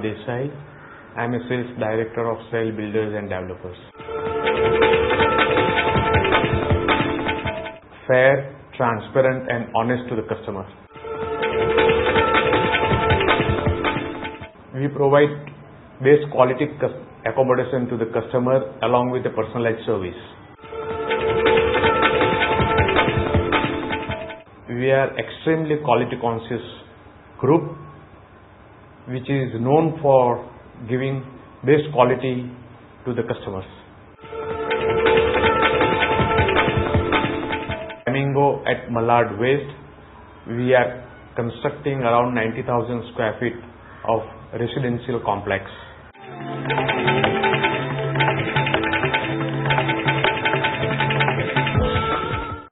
Desai. I am a Sales Director of Shail Builders and Developers. Fair, transparent and honest to the customer. We provide best quality accommodation to the customer along with a personalized service. We are extremely quality conscious group which is known for giving best quality to the customers. Flamingo at Malad West, we are constructing around 90,000 square feet of residential complex.